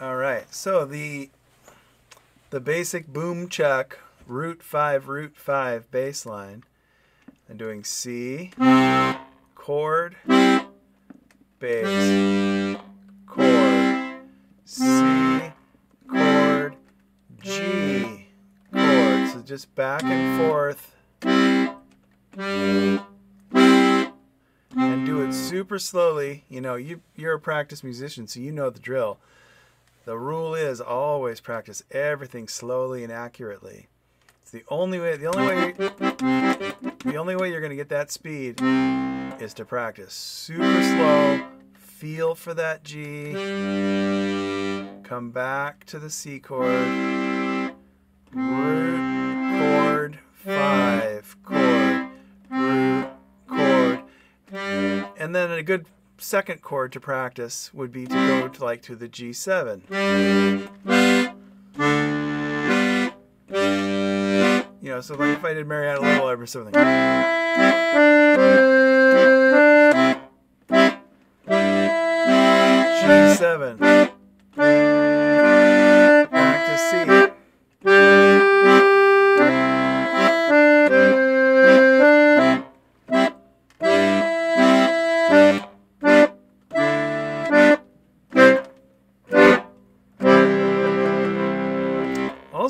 All right. So the the basic boom chuck root five root five bass line. I'm doing C chord bass chord C chord G chord. So just back and forth. And do it super slowly. You know, you you're a practice musician, so you know the drill. The rule is always practice everything slowly and accurately. It's the only way. The only way. The only way you're going to get that speed is to practice super slow. Feel for that G. Come back to the C chord. Root chord five chord. Root chord. And then a good second chord to practice would be to go to like to the G7. You know, so like if I did Marietta Level or something. G7.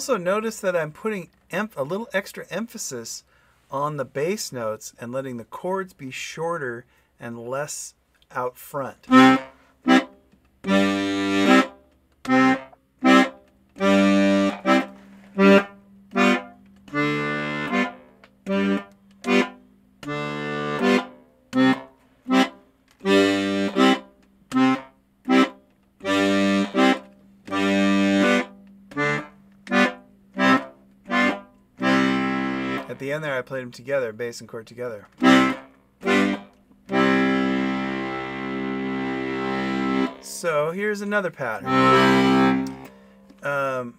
Also notice that I'm putting a little extra emphasis on the bass notes and letting the chords be shorter and less out front. The end there, I played them together, bass and chord together. So here's another pattern. Um,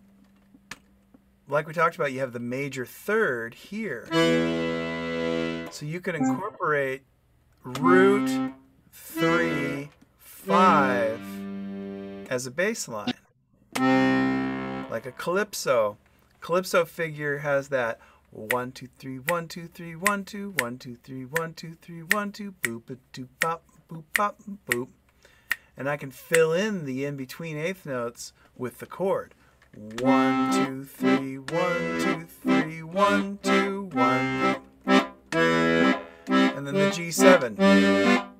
like we talked about, you have the major third here. So you can incorporate root three five as a bass line, like a calypso. Calypso figure has that one, two, three, one, two, three, one, two, one, two, three, one, two, three, one, two, boop a doop bop, boop bop, boop. And I can fill in the in between eighth notes with the chord. One, two, three, one, two, three, one, two, one. And then the G7.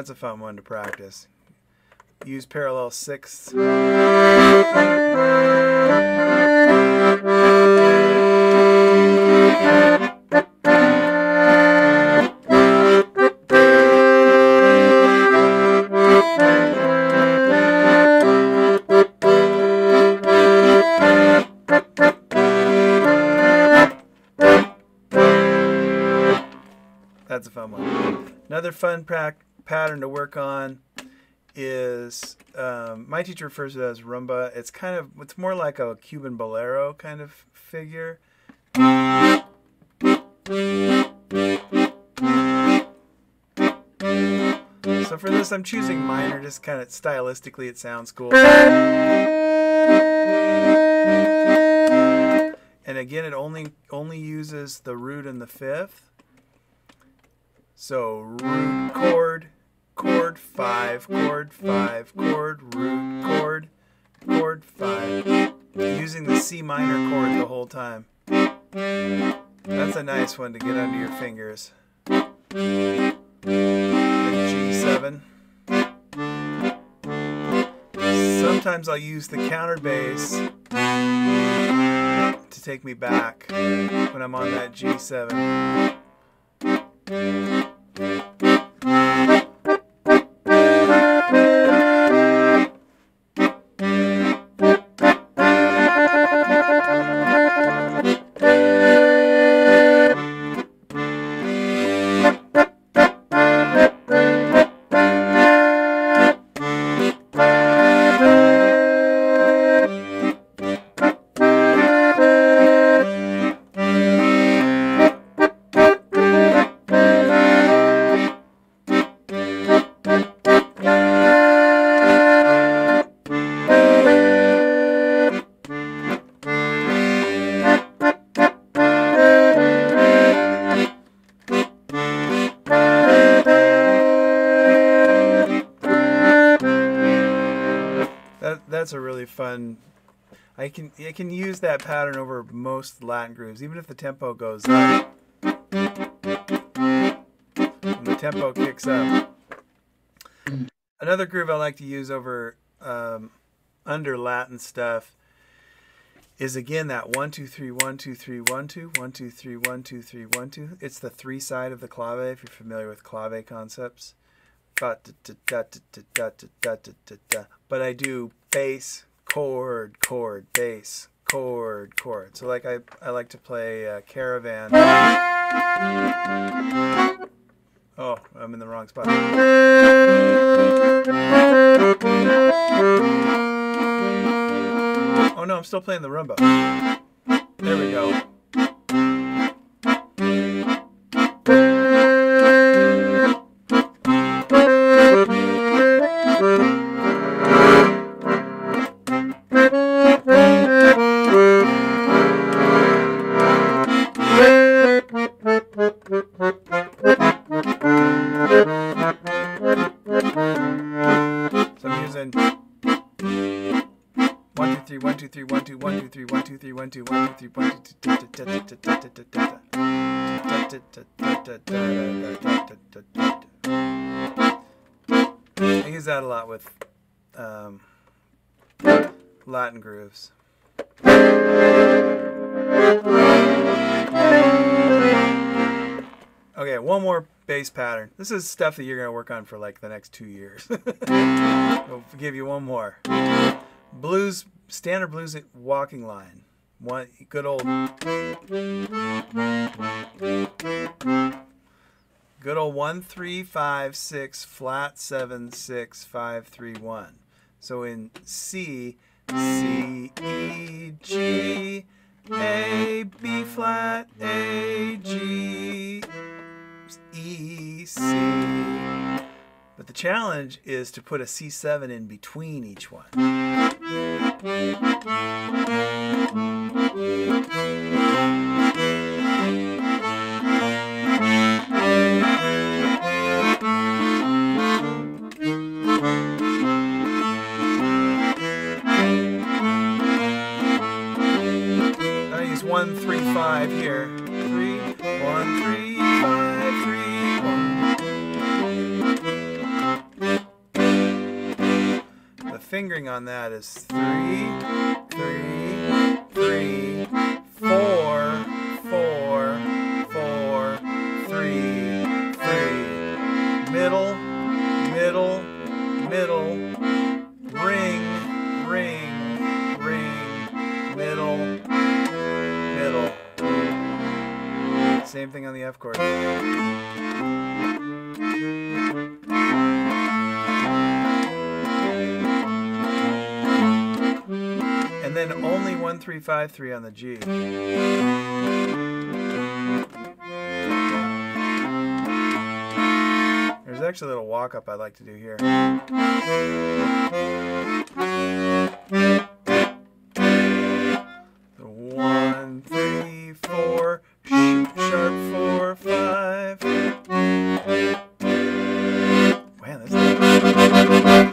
That's a fun one to practice. Use parallel sixths. That's a fun one. Another fun prac- pattern to work on is um, my teacher refers to it as rumba. It's kind of it's more like a Cuban bolero kind of figure. So for this, I'm choosing minor, just kind of stylistically, it sounds cool. And again, it only only uses the root and the fifth. So root chord, chord five, chord five, chord, root chord, chord five. Using the C minor chord the whole time. That's a nice one to get under your fingers. Then G7. Sometimes I'll use the counter bass to take me back when I'm on that G7. That's a fun. I can I can use that pattern over most Latin grooves, even if the tempo goes up. The tempo kicks up. Another groove I like to use over um, under Latin stuff is again that one two three one two three one two one two three one two three one two. It's the three side of the clave. If you're familiar with clave concepts, but I do bass chord chord bass chord chord. So like I I like to play uh, Caravan. Oh, I'm in the wrong spot. Oh no, I'm still playing the rumba. There we go. Latin grooves. Okay, one more bass pattern. This is stuff that you're going to work on for like the next two years. I'll give you one more. Blues, standard blues walking line. One good old, good old one three five six flat seven six five three one. So in C, C E G A B flat A G E, C. But the challenge is to put a C7 in between each one. Fingering on that is three, three, three, four, four, four, three, three. Middle, middle, middle, ring, ring, ring, middle, middle. Same thing on the F chord. Three, five, three on the G. There's actually a little walk up I'd like to do here. One, three, four, sharp four, five.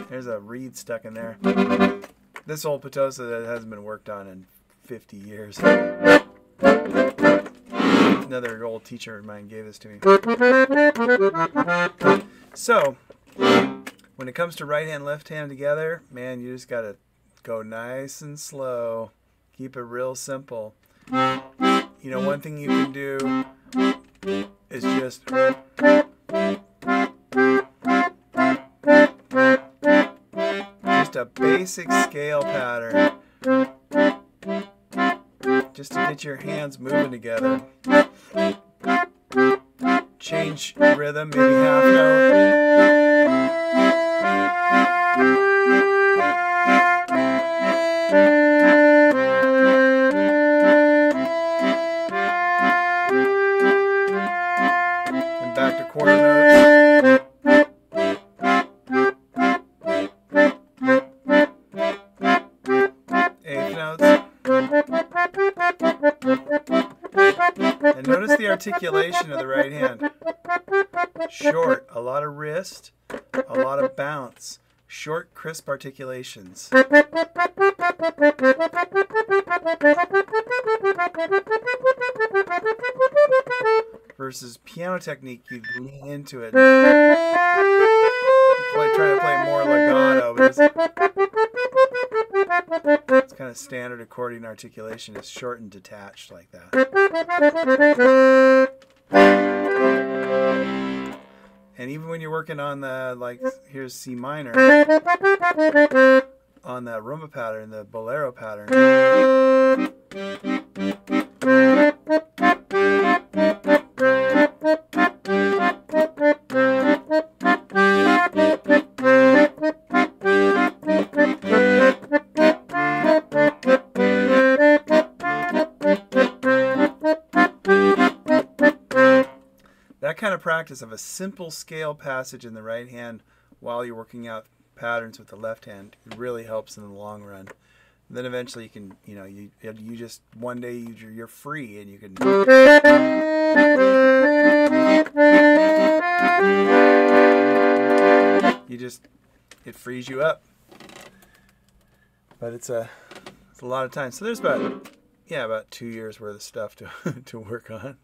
There's a reed stuck in there. This old Petosa that hasn't been worked on in 50 years. Another old teacher of mine gave this to me. So, when it comes to right hand, left hand together, man, you just gotta go nice and slow. Keep it real simple. You know, one thing you can do is just just a basic scale pattern. Get your hands moving together. Change rhythm, maybe half note. Articulation of the right hand. Short, a lot of wrist, a lot of bounce. short, crisp articulations. Versus piano technique, you lean into it. Play, try to play more legato, of standard accordion articulation. is short and detached like that. And even when you're working on the, like, here's C minor, on that rumba pattern, the bolero pattern. Practice of a simple scale passage in the right hand while you're working out patterns with the left hand it really helps in the long run. And then eventually you can, you know, you you just one day you, you're free and you can. You just it frees you up. But it's a it's a lot of time. So there's about yeah about two years worth of stuff to to work on.